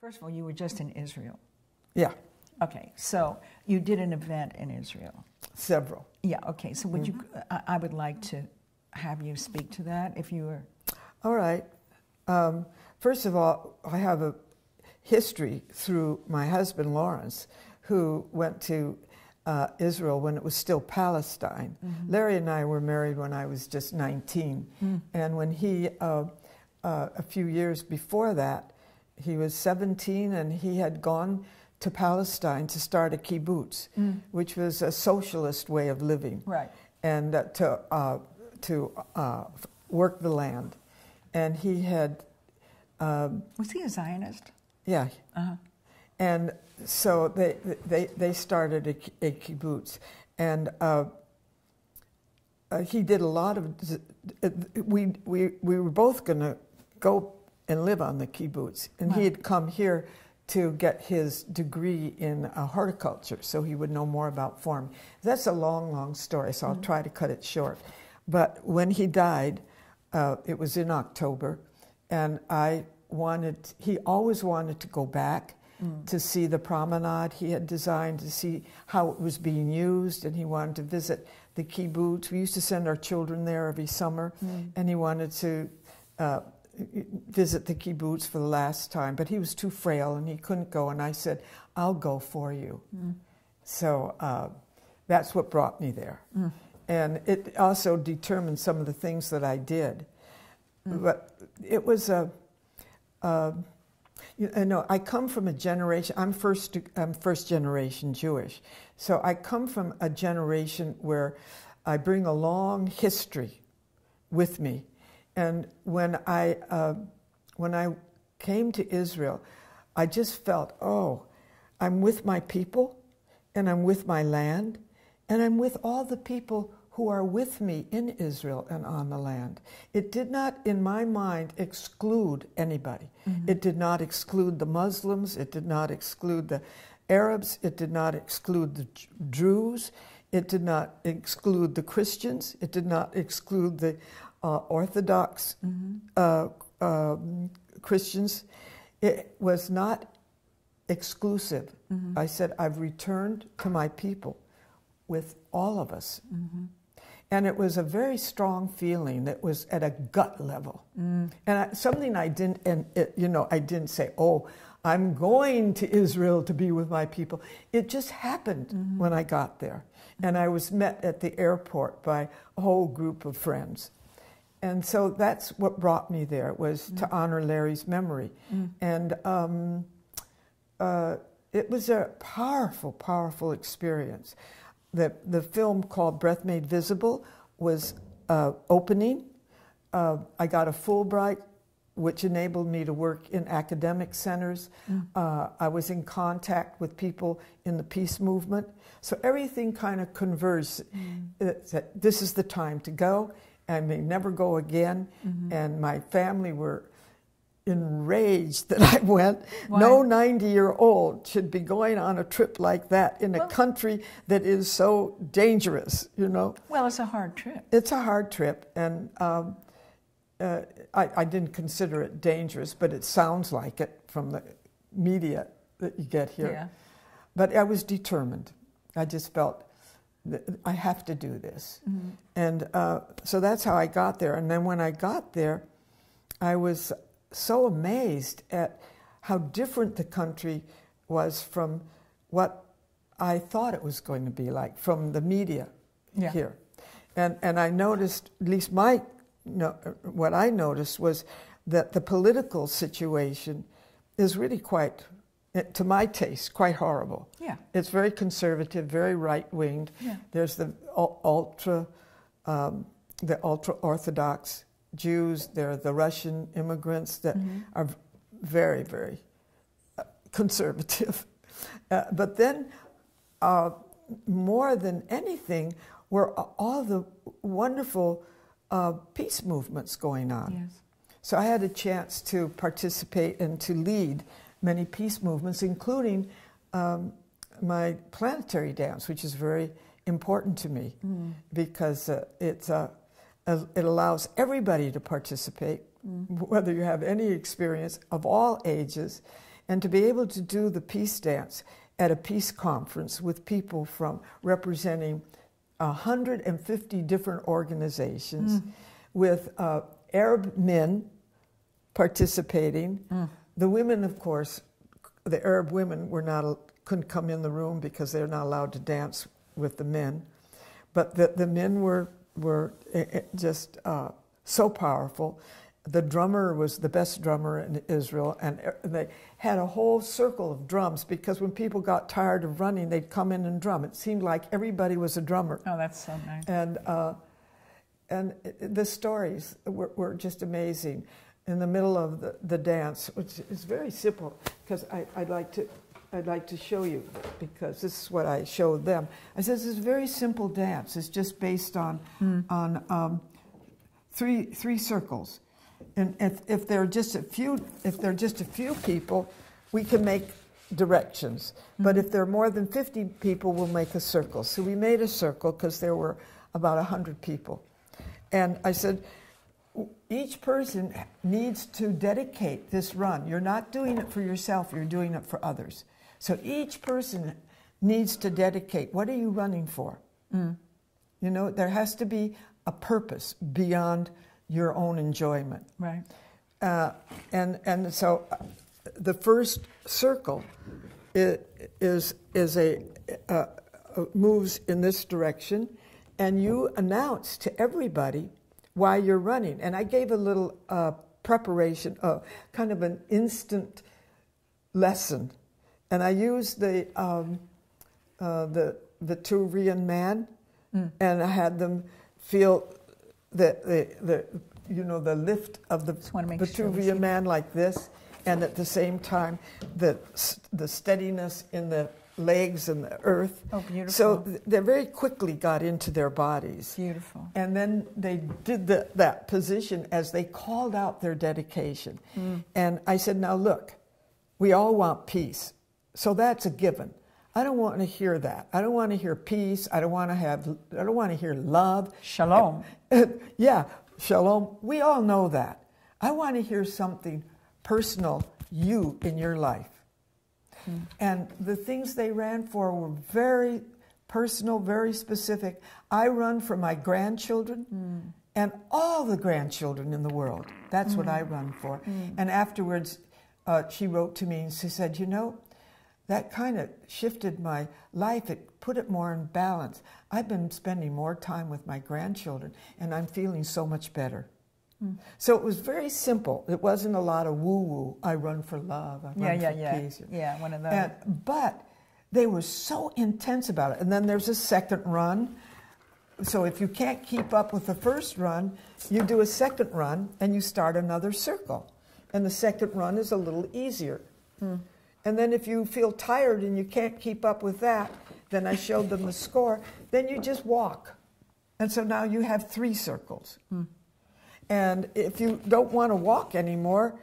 First of all, you were just in Israel. Yeah, Okay, so you did an event in Israel. several. Yeah, okay, so would you, I, I would like to have you speak to that if you were, All right. Um, first of all, I have a history through my husband Lawrence, who went to uh, Israel when it was still Palestine. Larry and I were married when I was just 19, and when he, uh, uh, a few years before that, he was 17, and he had gone to Palestine to start a kibbutz, which was a socialist way of living right, and uh, to uh, to uh, work the land. And he had, um, was he a Zionist? yeah, Uh-huh. and so they they they started a, a kibbutz, and uh, uh, he did a lot of. uh, We we we were both going to go and live on the kibbutz, and he had come here to get his degree in uh, horticulture, so he would know more about farm. That's a long, long story, so I'll try to cut it short. But when he died, uh, it was in October, and I wanted. He always wanted to go back to see the promenade he had designed, to see how it was being used, and he wanted to visit the kibbutz. We used to send our children there every summer, and he wanted to uh, visit the kibbutz for the last time, but he was too frail and he couldn't go. And I said, I'll go for you. Mm. So uh, that's what brought me there. Mm. And it also determined some of the things that I did. Mm. But it was a, a you know, I come from a generation. I'm first. I'm first generation Jewish, so I come from a generation where I bring a long history with me. And when I uh, when I came to Israel, I just felt, oh, I'm with my people, and I'm with my land, and I'm with all the people who are with me in Israel and on the land. It did not, in my mind, exclude anybody. It did not exclude the Muslims. It did not exclude the Arabs. It did not exclude the Druze. It did not exclude the Christians. It did not exclude the uh, Orthodox uh, um, Christians. It was not exclusive. I said, I've returned to my people with all of us. And it was a very strong feeling that was at a gut level. And I, something I didn't, and it, you know, I didn't say, oh, I'm going to Israel to be with my people. It just happened when I got there. And I was met at the airport by a whole group of friends. And so that's what brought me there was to honor Larry's memory. And um, uh, it was a powerful, powerful experience. The, the film called Breath Made Visible was uh, opening. Uh, I got a Fulbright, which enabled me to work in academic centers. Uh, I was in contact with people in the peace movement. So everything kind of converged. That this is the time to go. I may never go again. And my family were enraged that I went. Why? No 90 year old should be going on a trip like that in a country that is so dangerous, you know. Well, it's a hard trip. It's a hard trip, and um, uh, I, I didn't consider it dangerous, but it sounds like it from the media that you get here. Yeah. But I was determined. I just felt I have to do this. And uh, so that's how I got there. And then when I got there, I was so amazed at how different the country was from what I thought it was going to be like from the media Yeah. here. And, and I noticed, at least my, no, what I noticed was that the political situation is really quite, to my taste, quite horrible. Yeah. It's very conservative, very right winged. Yeah. There's the ultra, um, the ultra orthodox Jews. There are the Russian immigrants that Mm-hmm. are very, very uh, conservative. Uh, but then, uh, more than anything, were all the wonderful uh, peace movements going on. Yes. So I had a chance to participate and to lead many peace movements, including um, my planetary dance, which is very important to me because uh, it's, uh, uh, it allows everybody to participate, whether you have any experience of all ages. And to be able to do the peace dance at a peace conference with people from representing 150 different organizations, mm. with uh, Arab men participating. Mm. The women, of course, the Arab women were not couldn't come in the room because they're not allowed to dance with the men, but the the men were were eh, eh, just uh, so powerful. The drummer was the best drummer in Israel, and eh, they had a whole circle of drums because when people got tired of running, they'd come in and drum. It seemed like everybody was a drummer. Oh, that's so nice. And uh, and the stories were, were, just amazing. In the middle of the, the dance, which is very simple, because I'd like to I'd like to show you because this is what I showed them. I said, this is a very simple dance. It's just based on, mm. on um, three, three circles. And if, if there are just a few, if there are just a few people, we can make directions. Mm. But if there are more than 50 people, we'll make a circle. So we made a circle because there were about 100 people. And I said, each person needs to dedicate this run. You're not doing it for yourself, you're doing it for others. So each person needs to dedicate what are you running for? Mm. You know, there has to be a purpose beyond your own enjoyment. Right. Uh, and, and so uh, the first circle is, is a, uh, moves in this direction, and you announce to everybody why you're running. And I gave a little uh, preparation, uh, kind of an instant lesson and I used the um, uh, the the Vitruvian man, mm. and I had them feel the, the, the you know the lift of the Vitruvian sure man like this, and at the same time the the steadiness in the legs and the earth. Oh, beautiful! So they very quickly got into their bodies. Beautiful. And then they did the, that position as they called out their dedication, mm. and I said, "Now look, we all want peace." So that's a given. I don't want to hear that. I don't want to hear peace. I don't want to have, I don't want to hear love. Shalom. yeah, shalom. We all know that. I want to hear something personal, you in your life. Mm. And the things they ran for were very personal, very specific. I run for my grandchildren mm. and all the grandchildren in the world. That's mm. what I run for. Mm. And afterwards, uh, she wrote to me and she said, You know, that kind of shifted my life. It put it more in balance. I've been spending more time with my grandchildren, and I'm feeling so much better. Mm. So it was very simple. It wasn't a lot of woo woo. I run for love. I yeah, run yeah, for yeah. peace. Yeah, one of those. And, but they were so intense about it. And then there's a second run. So if you can't keep up with the first run, you do a second run and you start another circle. And the second run is a little easier. Mm. And then if you feel tired and you can't keep up with that, then I showed them the score, then you just walk. And so now you have three circles. Hmm. And if you don't want to walk anymore,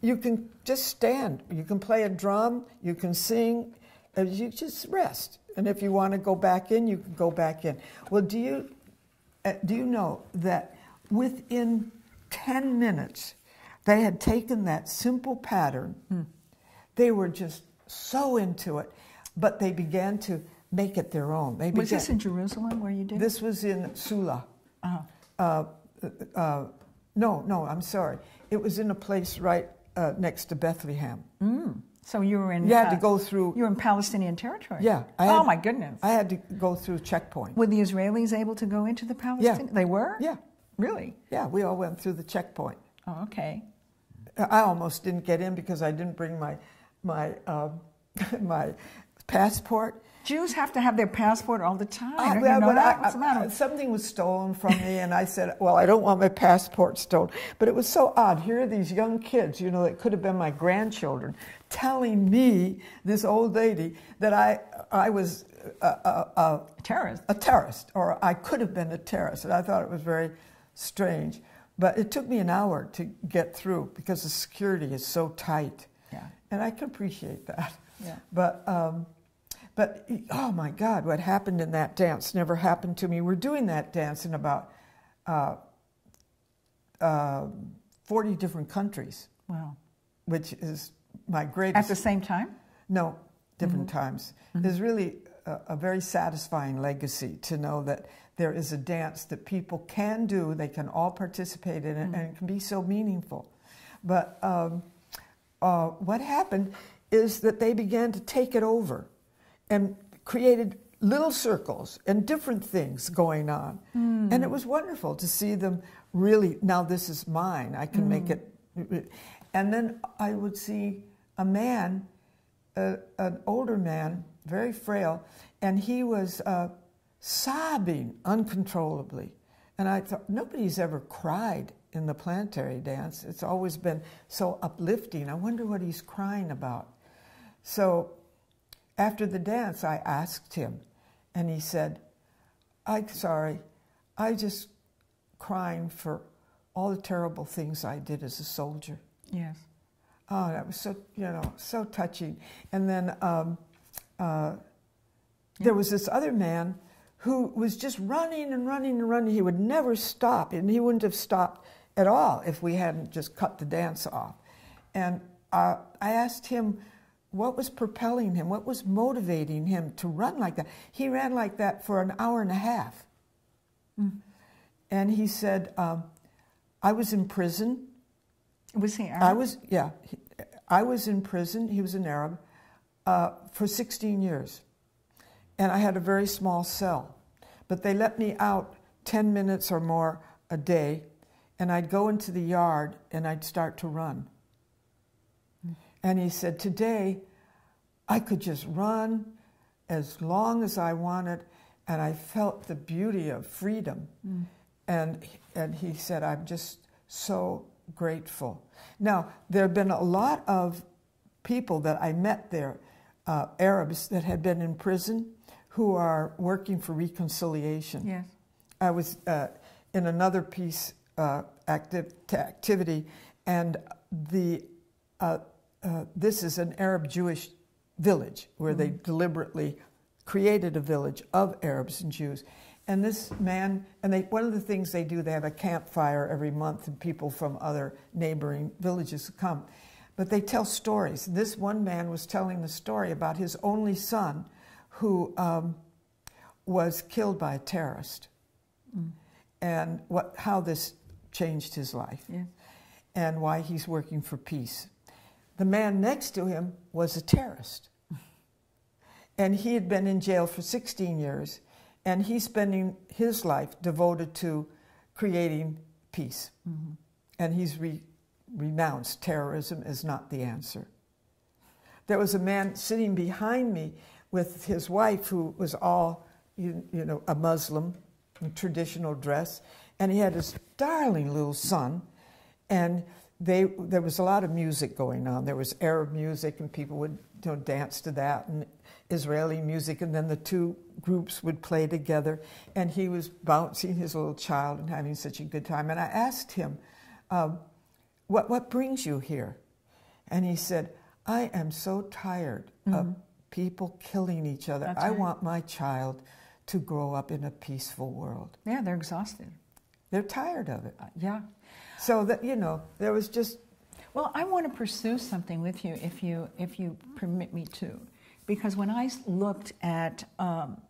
you can just stand. You can play a drum, you can sing, you just rest. And if you want to go back in, you can go back in. Well, do you, uh, do you know that within 10 minutes, they had taken that simple pattern. Hmm they were just so into it, but they began to make it their own. They was this in Jerusalem where you did? This was in Sula. Uh-huh. Uh, uh, no, no, I'm sorry. It was in a place right uh, next to Bethlehem. Mm. So you were in. You had to uh, go through. You were in Palestinian territory. Yeah. I oh my goodness. I had to go through checkpoint. Were the Israelis able to go into the Palestinian? Yeah. They were. Yeah. Really? Yeah, we all went through the checkpoint. Oh, okay. I almost didn't get in because I didn't bring my my um, my passport. Jews have to have their passport all the time. I, you know I, What's the matter? Something was stolen from me, and I said, "Well, I don't want my passport stolen." But it was so odd. Here are these young kids, you know, that could have been my grandchildren, telling me, this old lady, that I I was a, a, a, terrorist, a terrorist, or I could have been a terrorist, and I thought it was very strange. But it took me an hour to get through because the security is so tight yeah. and I can appreciate that. Yeah. But um, but oh my God, what happened in that dance never happened to me. We're doing that dance in about uh, uh, forty different countries. Wow. Which is my greatest. At the same time? no different times is really a, a very satisfying legacy to know that there is a dance that people can do they can all participate in it and it can be so meaningful but um, uh, what happened is that they began to take it over and created little circles and different things going on. And it was wonderful to see them really, now this is mine, I can make it. And then I would see a man, uh, an older man, very frail, and he was uh, sobbing uncontrollably. And I thought, nobody's ever cried in the planetary dance. It's always been so uplifting. I wonder what he's crying about. So after the dance, I asked him, and he said, I'm sorry, I just crying for all the terrible things I did as a soldier. Yes. Oh, that was so, you know, so touching. And then um, uh, there was this other man who was just running and running and running. He would never stop, and he wouldn't have stopped at all if we hadn't just cut the dance off. And uh, I asked him what was propelling him, what was motivating him to run like that. He ran like that for an hour and a half. And he said, um, I was in prison. Was he Arab? I was, yeah, he- I was in prison. He was an Arab uh, for 16 years. And I had a very small cell. But they let me out 10 minutes or more a day, and I'd go into the yard and I'd start to run. And he said, Today, I could just run as long as I wanted, and I felt the beauty of freedom. And, and he said, I'm just so grateful. Now, there have been a lot of people that I met there, uh, Arabs that had been in prison, who are working for reconciliation. Yes. I was uh, in another peace uh, active, activity, and the uh, this is an Arab Jewish village where they deliberately created a village of Arabs and Jews. And this man, and they, one of the things they do, they have a campfire every month, and people from other neighboring villages come. But they tell stories. This one man was telling the story about his only son who um, was killed by a terrorist and what, how this changed his life Yes. and why he's working for peace. The man next to him was a terrorist. And he had been in jail for 16 years, and he's spending his life devoted to creating peace. Mm-hmm. And he's re- renounced terrorism is not the answer. There was a man sitting behind me with his wife who was all, you, you know, a Muslim in traditional dress, and he had his darling little son, and they there was a lot of music going on. There was Arab music, and people would you know, dance to that, and Israeli music, and then the two groups would play together, and he was bouncing his little child and having such a good time. And I asked him, um, "What what brings you here?" And he said, "I am so tired of people killing each other. That's I right. want my child to grow up in a peaceful world." Yeah, they're exhausted. They're tired of it. Yeah. So that you know, there was just Well, I want to pursue something with you if you if you permit me to, because when I looked at um,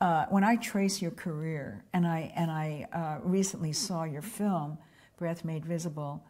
uh, when I trace your career and I and I uh, recently saw your film, Breath Made Visible,